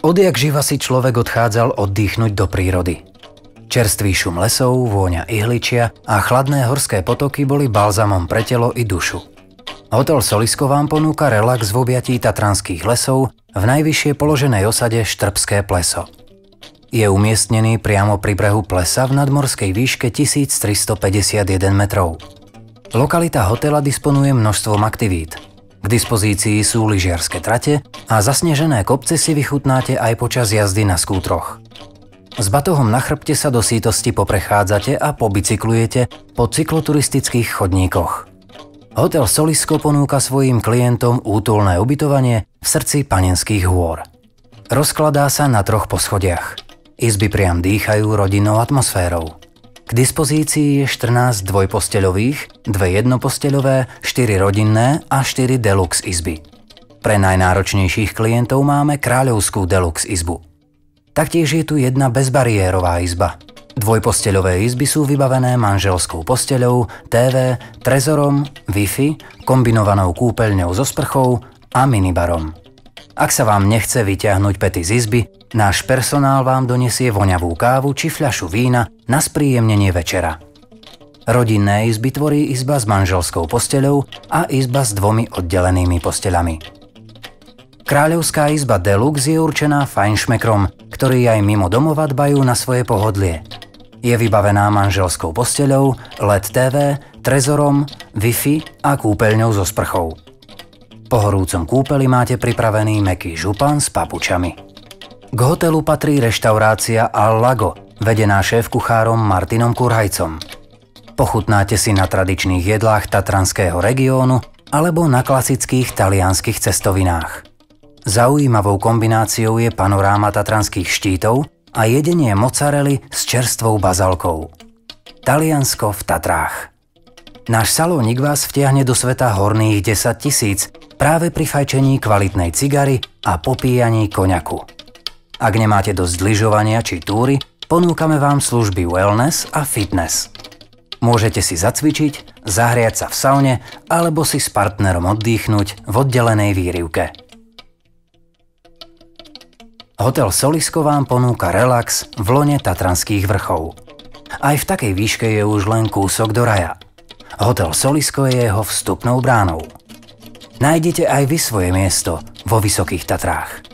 Odjak živa si človek odchádzal oddychnúť do prírody. Čerstvý šum lesov, vôňa ihličia a chladné horské potoky boli balzamom pre telo i dušu. Hotel Solisko vám ponúka relax v objatí tatranských lesov v najvyššie položenej osade Štrbské pleso. Je umiestnený priamo pri brehu plesa v nadmorskej výške 1351 metrov. Lokalita hotela disponuje množstvom aktivít – k dispozícii sú lyžiarske trate a zasnežené kopce si vychutnáte aj počas jazdy na skútroch. S batohom na chrbte sa do sítosti poprechádzate a pobicyklujete po cykloturistických chodníkoch. Hotel Solisko ponúka svojim klientom útulné ubytovanie v srdci Panenských hôr. Rozkladá sa na troch poschodiach. Izby priam dýchajú rodinnou atmosférou. K dispozícii je 14 dvojposteľových, dve jednoposteľové, 4 rodinné a 4 deluxe izby. Pre najnáročnejších klientov máme kráľovskú deluxe izbu. Taktiež je tu jedna bezbariérová izba. Dvojposteľové izby sú vybavené manželskou posteľou, TV, trezorom, Wi-Fi, kombinovanou kúpeľňou so sprchou a minibarom. Ak sa vám nechce vyťahnuť pety z izby, náš personál vám donesie voňavú kávu či fľašu vína na spríjemnenie večera. Rodinné izby tvorí izba s manželskou posteľou a izba s dvomi oddelenými posteľami. Kráľovská izba Deluxe je určená fajnšmekrom, ktorí aj mimo domova dbajú na svoje pohodlie. Je vybavená manželskou posteľou, LED TV, trezorom, Wi-Fi a kúpeľňou so sprchou. Po horúcom kúpeli máte pripravený meký župan s papučami. K hotelu patrí reštaurácia Al Lago, vedená šéf-kuchárom Martinom Kurhajcom. Pochutnáte si na tradičných jedlách tatranského regiónu alebo na klasických talianských cestovinách. Zaujímavou kombináciou je panoráma tatranských štítov a jedenie mozzarelly s čerstvou bazalkou. Taliansko v Tatrách. Náš salónik vás vtiahne do sveta horných 10 tisíc práve pri fajčení kvalitnej cigary a popíjaní koňaku. Ak nemáte dosť lyžovania či túry, ponúkame vám služby wellness a fitness. Môžete si zacvičiť, zahriať sa v saune alebo si s partnerom oddychnúť v oddelenej výrivke. Hotel Solisko vám ponúka relax v lone Tatranských vrchov. Aj v takej výške je už len kúsok do raja. Hotel Solisko je jeho vstupnou bránou. Nájdete aj vy svoje miesto vo Vysokých Tatrách.